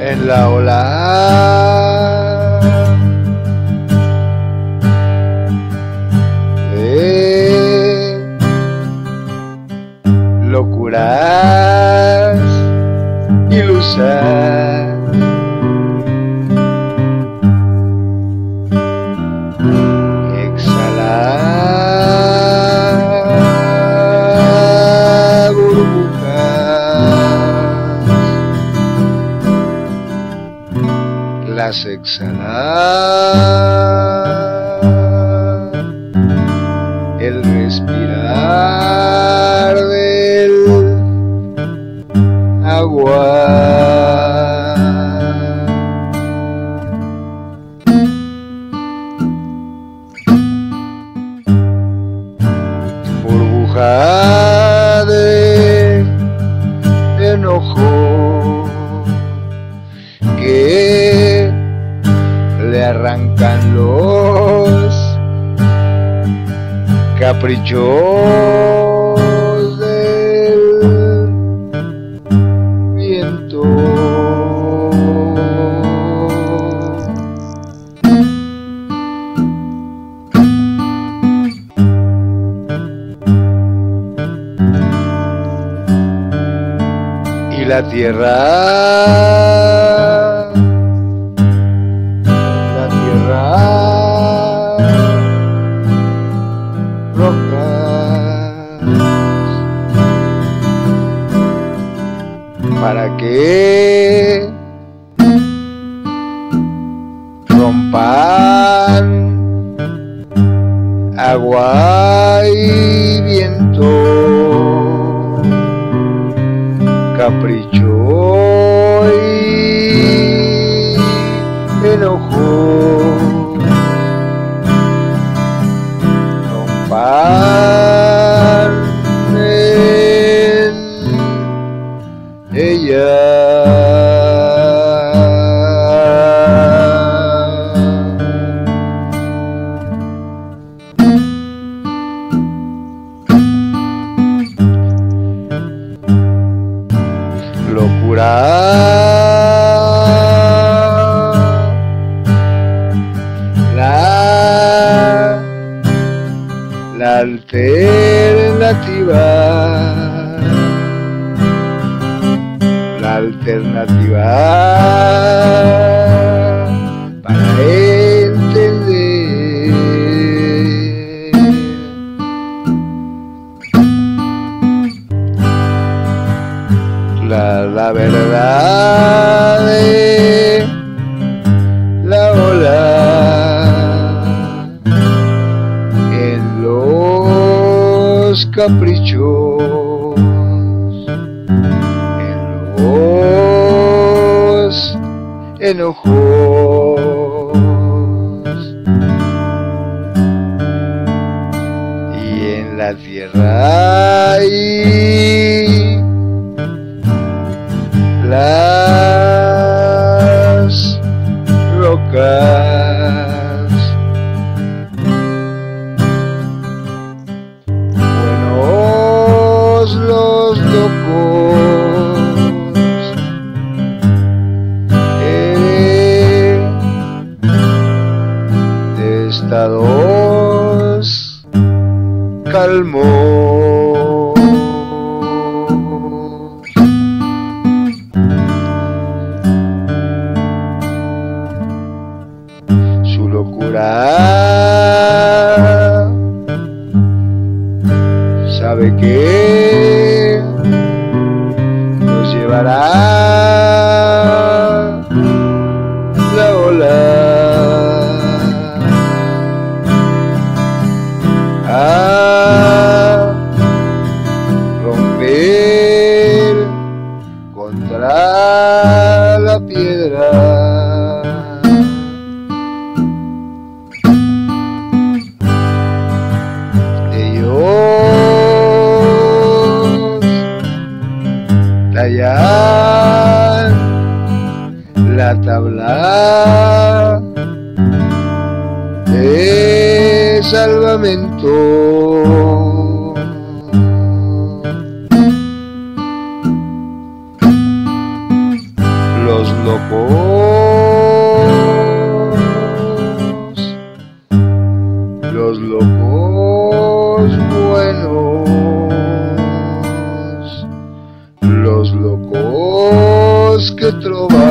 En la ola de locuras las exhala arrancan los caprichos del viento. Y la tierra, para que rompan agua y viento. Capricho La, la alternativa, la alternativa la, verdad de la ola en los caprichos en los enojos las rocas. Buenos los locos eh, estados calmos. but I la tabla de salvamento. Que trovan